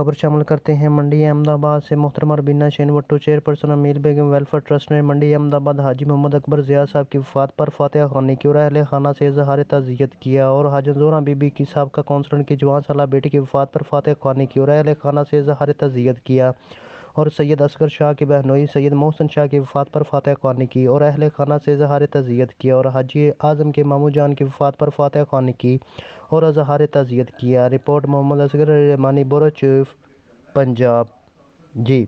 खबर शामिल करते हैं, मंडी अहमदाबाद से मोहतरमा रबीना शेन वट्टो चेयरपर्सन अमीर बेगम वेलफेयर ट्रस्ट ने मंडी अहमदाबाद हाजी मोहम्मद अकबर जिया साहब की वफात पर फातह खानी की और अहल खाना से इजहार तजियत किया और हाजोरा बीबी की सबका कौंसलर की जवान सलाह बेटी की वफात पर फातह खानी की और अहल खाना से इजहार तजियत किया। और सैयद असगर शाह की बहनोई सैयद मोहसन शाह की वफात पर फातह खानी की और अहल खाना से इजहार तजियत किया और हाजी आज़म के मामू जान की वफात पर फातह खानी की और अजहार तजियत किया report Mohammad Asgar Rahmani bureau chief Punjab. जी।